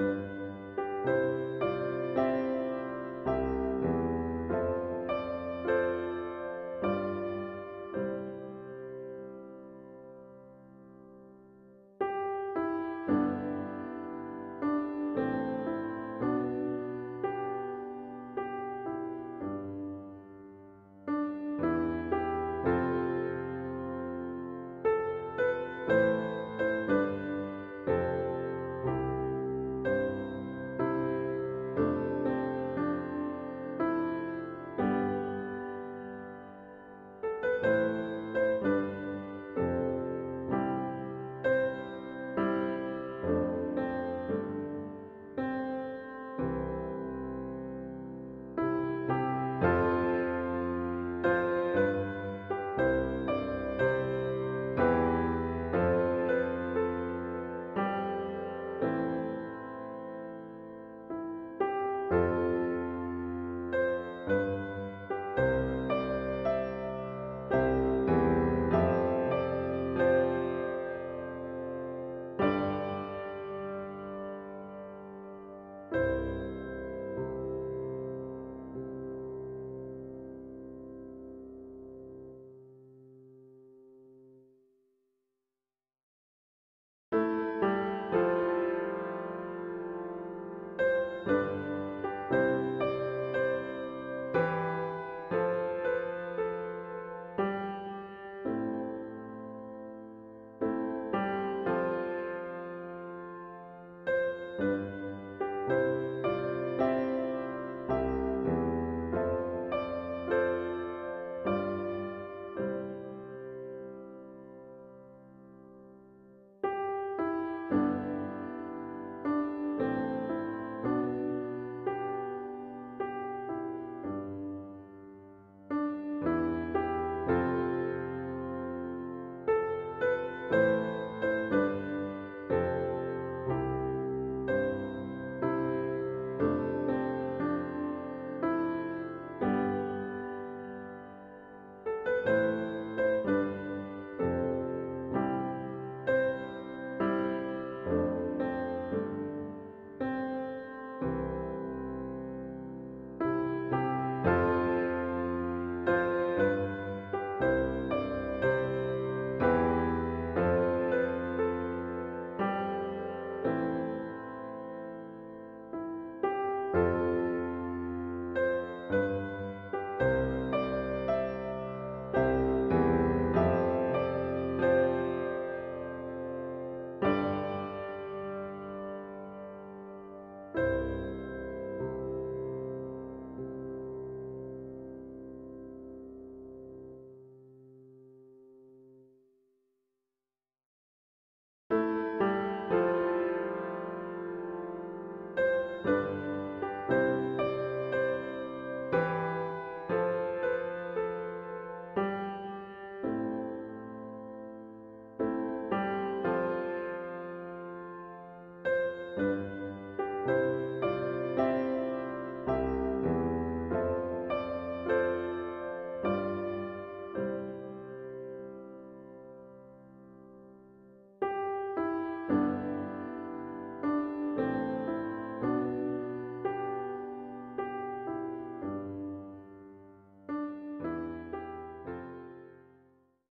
you.